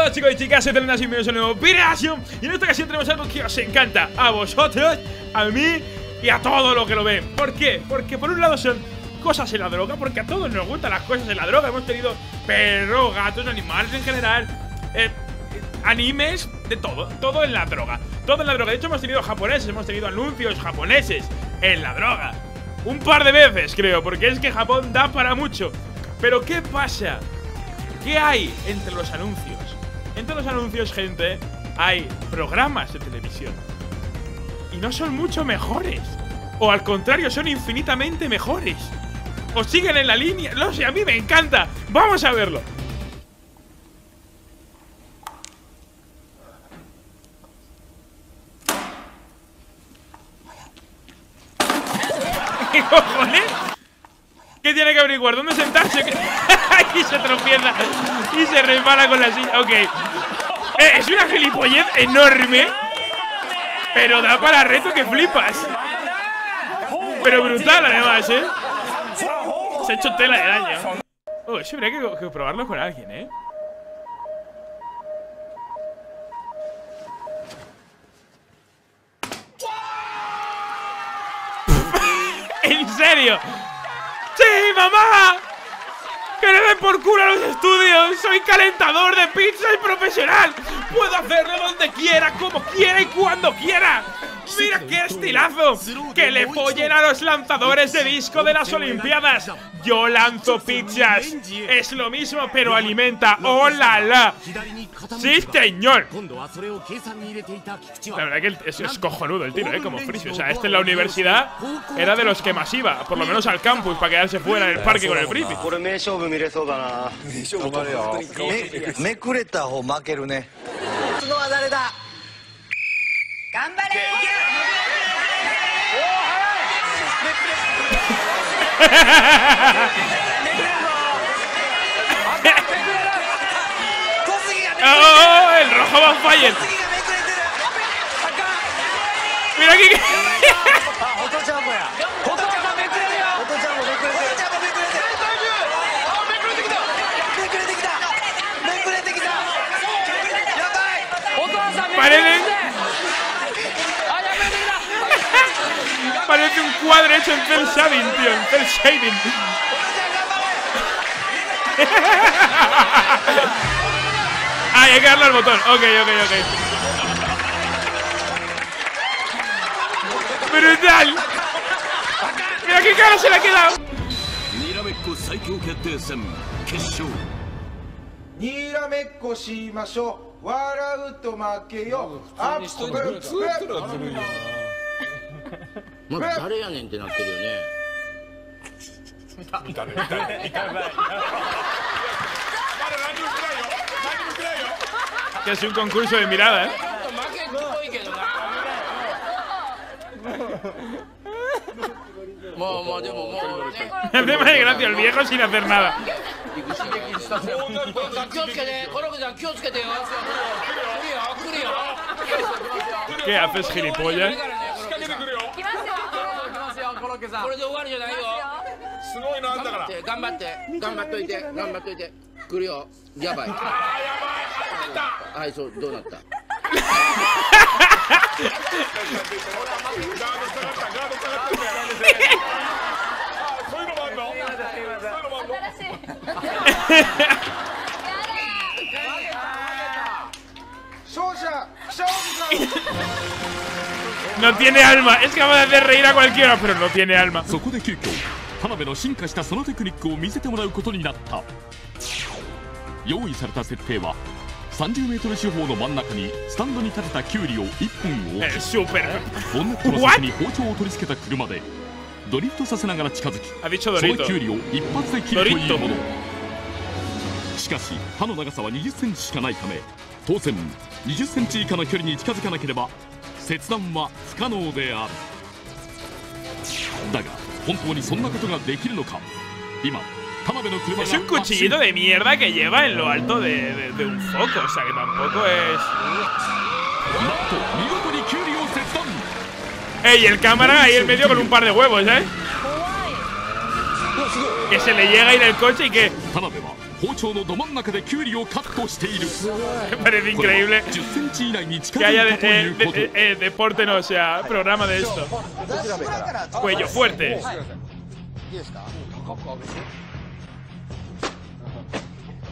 todos chicos y chicas, soy Telena y bienvenidos a un nuevo Reaction Y en esta ocasión tenemos algo que os encanta A vosotros, a mí y a todo lo que lo ven ¿Por qué? Porque por un lado son cosas en la droga Porque a todos nos gustan las cosas en la droga Hemos tenido perros, gatos, animales en general eh, Animes, de todo, todo en la droga Todo en la droga, de hecho hemos tenido japoneses Hemos tenido anuncios japoneses en la droga Un par de veces creo Porque es que Japón da para mucho Pero ¿qué pasa? ¿Qué hay entre los anuncios? Entre los anuncios, gente, hay programas de televisión. Y no son mucho mejores. O al contrario, son infinitamente mejores. O siguen en la línea. No sé, a mí me encanta. Vamos a verlo. ¿Qué cojones? ¿Qué tiene que averiguar? ¿Dónde sentarse? Aquí se tropieza y se resbala con la silla. Ok. Eh, es una gilipollez enorme. Pero da para reto que flipas. Pero brutal, además, ¿eh? Se ha hecho tela de daño. Oh, eso habría que probarlo con alguien, ¿eh? ¿En serio? ¡Sí, mamá! ¡Que le den por culo a los estudios! ¡Soy calentador de pizza y profesional! ¡Puedo hacerlo donde quiera, como quiera y cuando quiera! ¡Mira qué estilazo! ¡Que le follen a los lanzadores de disco de las Olimpiadas! ¡Yo lanzo pizzas! Es lo mismo, pero alimenta. ¡Oh, la, la! ¡Sí, señor! La verdad que es, es cojonudo el tiro, ¿eh? Como frisbee. O sea, este en la universidad era de los que más iba. Por lo menos al campus, para quedarse fuera en el parque con el frisbee. ¡Oh, ¡El rojo va fire! ¡Mira aquí! Parece un cuadro hecho en cel shading, tío, en cel shading. hay que darle al botón. Ok, ok, ok. ¡Brutal! ¡Mira qué cara se le ha quedado! Niramekko Saikyo Kettei Sen, んってなってるよね。痛い痛い痛い痛いい Claro, Que es un concurso de mirada, ¿eh? El tema de gracia, el viejo sin hacer nada. ¿Qué haces, gilipollas? ロッケさん。これで終わりじゃないよ。すごいなあんだから。頑張って頑張っといて頑張っといて。来るよ。やばい。あやばい。入ってた。はいそうどうなった？ガード下勝者さん。No tiene alma. Es capaz de hacer reír a cualquiera, pero no tiene alma. そこで急遽田辺の進化したそのテクニックを見せてもらうことになった用意された設定は 30m 四方の真ん中にスタンドに立てたキュウリを1本置.きボンネットの先に包丁を取り付けた車でドリフトさせながら近づきその.キュウリを一発で切るというものしかし刃の長さは2 0センチしかないため当然2 0センチ以下の距離に近づかなければ切断は不可能であるだが本当にそんなことができるのか今田辺の車 Es が un cuchillito de mierda que lleva en lo alto de, de- de un foco. O sea que tampoco es. ¡Ey! El cámara ahí en medio con un par de huevos, ¿eh? Que se le llega a ir el coche y que. 包丁のど真ん中でキュウリをカットしている parece これは increíble 10センチ以内に近づとい eh, うこと eh, eh, deporte, no, o sea, programa de esto. Cuello fuerte. いいですか高く上げて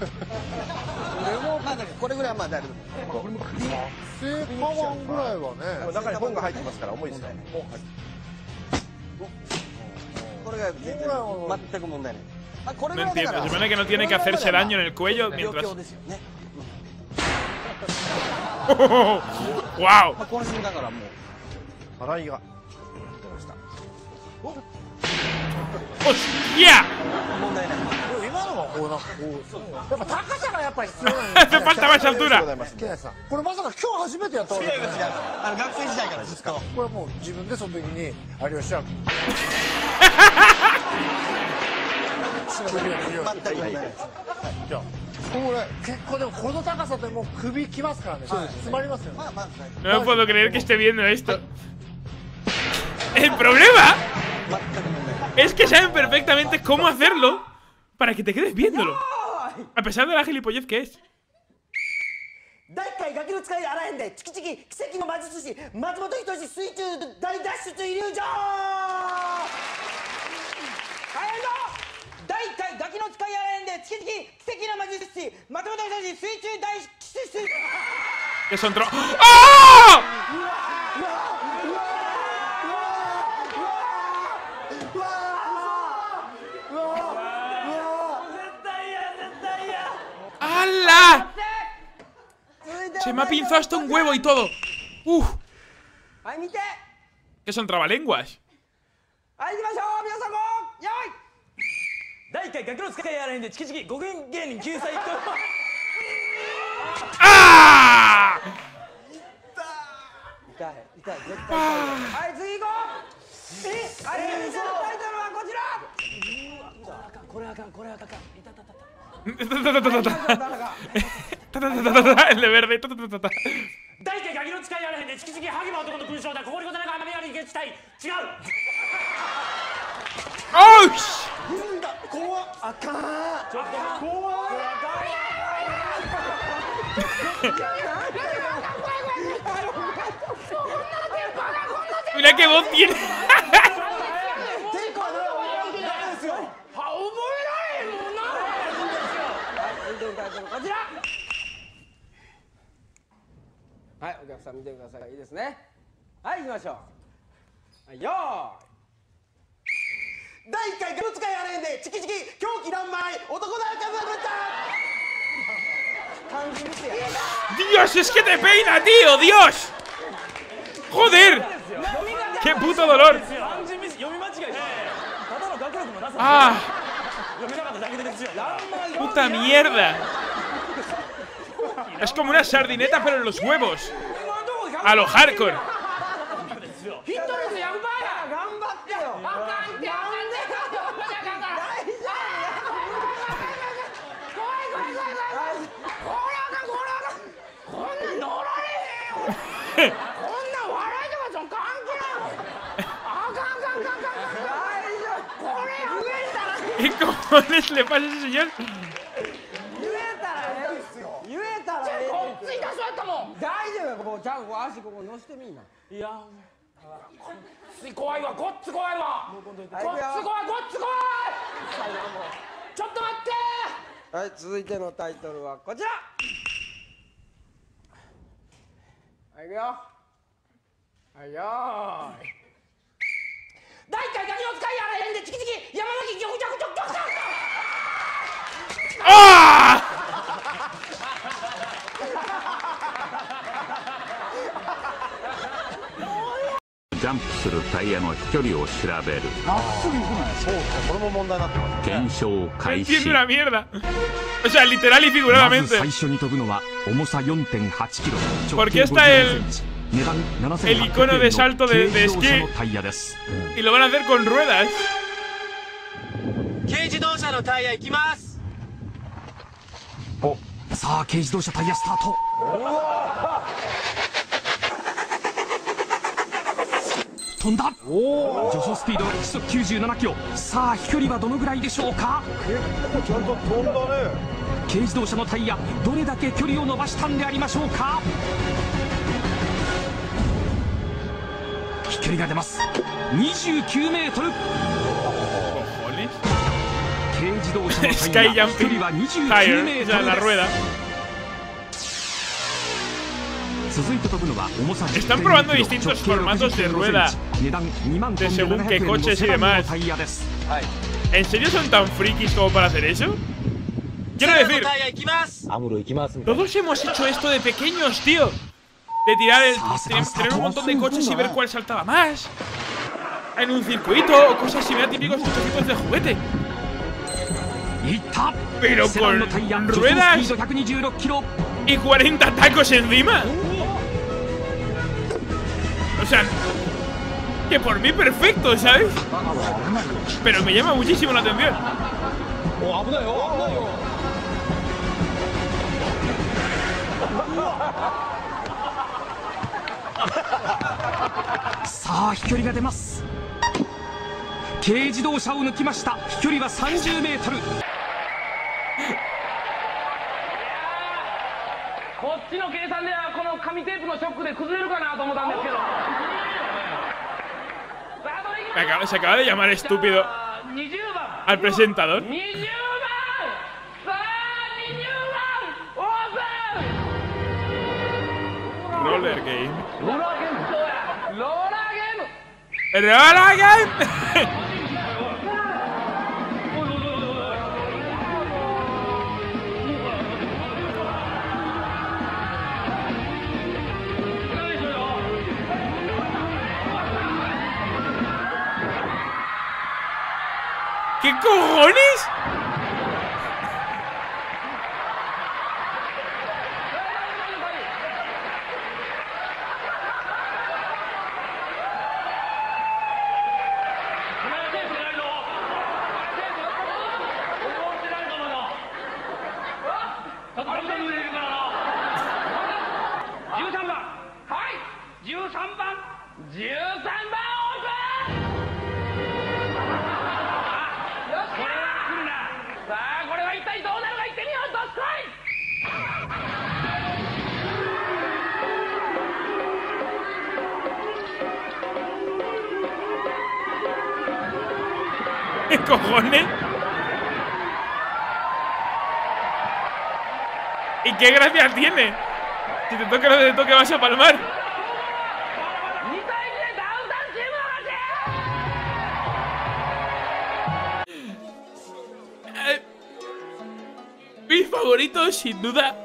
これもまあこれぐらいはまあ大丈夫正パワンぐらいはね中に本が入ってますから重いですよこれが全然全く問題ない No entiendo, se supone que no tiene que hacerse daño en el cuello mientras... ¡Wow! ¡Uh! Más! います木梨さんこれまさか今日初めてやったわけじゃないあの学生時代からずっとこれはもう自分でその時に有吉は調べるように言うように全く問題ないですじゃあこれ結構でもこの高さでもう首きますからね詰まりますよねまあまあ大丈 No me puedo creer que esté viendo esto. El problema 夫全く問題ない es que saben perfectamente cómo hacerlo para que te quedes viéndolo. A pesar de la gilipollez que es. 第1回ガキの使いあらへんでチキチキ奇跡の魔術師松本人志水中大脱出イリュージョンはいど第1回ガキ の使いあらへんでチキチキ奇跡の魔術師松本人志水中大脱出 Que son tro... ¡Oh! ¡Hala! Se me ha pinzado hasta un huevo y todo. ¡Uf! はい見て 第1回ガキの使いあら。へんでチキチキ5分芸人救済と ¡Ah! 痛い痛い絶対痛いはい次行こうえはい店のタイトルはこちらこれあかんこれあかんこれあかんいたたたた Ta, ta, ta, ta, ta. Ta, ta, ta, ta, ta, El verde. Ta, ta, ta, ta, ta. 第1回ガキの使いあらへんでチキチキハゲの男の勲章だここにございながらありげしたい違う ¡Oh! 怖っあかんちょっと怖い Mira qué voz tiene. は覚えられへんもはいタイトルこちらはいお客さん見てくださいいいですねはい行きましょうはいよーい第1回ガキの使いあらへんでチキチキ狂気乱舞男だかぶった感じですよ ¡Dios! ¡Es que te peina, tío! ¡Dios! ¡Joder! ¡Qué puto dolor! 漢字ミス読み間違いただの学力もなさ ¡Ah! 読めなかっただけですよ乱舞 ¡Puta mierda! Es como una sardineta, pero en los huevos. A lo hardcore. ¿Qué cojones le pasa a ese señor? 言えたらこっちがそうやったもん。大丈夫よここ。ちゃんこここ乗せてみんな。いや怖いわこっち怖いわ。こっち怖いこっち怖い。ちょっと待って。はい続いてのタイトルはこちら。はいいくよ。はいよーい。第1回ガキの使いあらへんでチキチキ山崎ギョクジャクジョクジョクジョク ¡Ah! ジャンプするタイヤの飛距離を調べる。そうか。これも問題になってます検証開始。una mierda. O sea, literal y まず figuradamente. 最初に飛ぶのは重さ4.8キロ ¿Por 直 qué 径 está el- 50センチ値段7800 el icono de 円 salto の de- 軽 de esquí? Y lo van a hacer con ruedas. 軽自動車のタイヤ行きます。さあ軽自動車タイヤスタート。飛んだ。助走スピードが時速97キロ。さあ飛距離はどのぐらいでしょうか？結構ちゃんと飛んだね。軽自動車のタイヤどれだけ距離を伸ばしたんでありましょうか？距離が出ます29メートル.軽自動車のタイヤ飛距離は29メートル la です rueda. 続いて飛ぶのは重さ Están probando distintos formatos de rueda. 値段2万 De según 700 qué 円の coches y セダンの demás. タイヤです ¿En serio son tan frikis como para hacer eso? Quiero decir, todos hemos hecho esto de pequeños, tío. de tirar el. Tener un montón de coches y ver cuál saltaba más. En un circuito o cosas similares típicos de tipos de juguete. Pero con ruedas y 40 tacos encima. O sea, que por mí perfecto, ¿sabes? Pero me llama muchísimo la atención. さあ飛距離が出ます。軽自動車を抜きました。飛距離は30メートル。こっちの計算ではこの紙テープのショックで崩れるかなと思ったんですけど。Me acaba- se acaba de llamar estúpido 20番。Al presentador. 20番。さあ20番。オープン。Roller game. ¡Hola, game! ¿Qué cojones? ¿Y qué gracia tiene? Si te toca lo te toque vas a palmar. Eh, mi favorito, sin duda.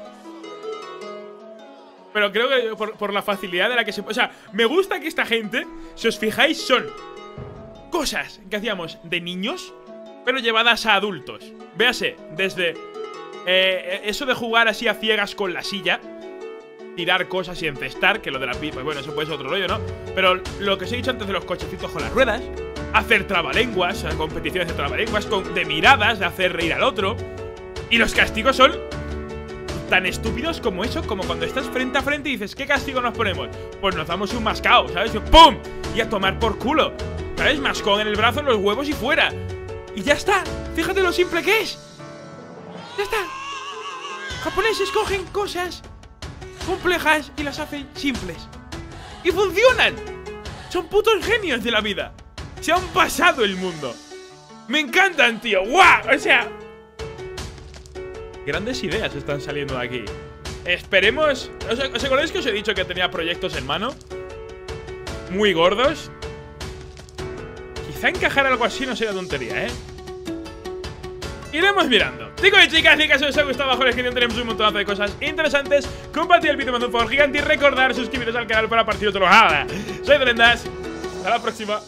Pero creo que por, por la facilidad de la que se... O sea, me gusta que esta gente, si os fijáis, son cosas que hacíamos de niños, pero llevadas a adultos. Véase, desde eh, eso de jugar así a ciegas con la silla, tirar cosas y encestar, que lo de la pipa, bueno, eso puede ser otro rollo, ¿no? Pero lo que os he dicho antes de los cochecitos con las ruedas, hacer trabalenguas, sea, competiciones de trabalenguas, con, de miradas, de hacer reír al otro. Y los castigos son tan estúpidos como eso, como cuando estás frente a frente y dices, ¿qué castigo nos ponemos? Pues nos damos un mascao, ¿sabes? Y ¡Pum! Y a tomar por culo. ¿Sabes? Mascón en el brazo, los huevos y fuera. Y ya está. Fíjate lo simple que es. Ya está. Japoneses cogen cosas complejas y las hacen simples. Y funcionan. Son putos genios de la vida. Se han pasado el mundo. Me encantan, tío. ¡Guau! O sea, Grandes ideas están saliendo de aquí. Esperemos. ¿Os, os acordáis que os he dicho que tenía proyectos en mano? Muy gordos. Quizá encajar algo así no sería tontería, ¿eh? Iremos mirando. Chicos y chicas, si acaso os ha gustado bajo la descripción tenemos un montonazo de cosas interesantes. Compartid el vídeo, mandad un favor gigante y recordar suscribiros al canal para partir otro. Soy Dolendas. Hasta la próxima.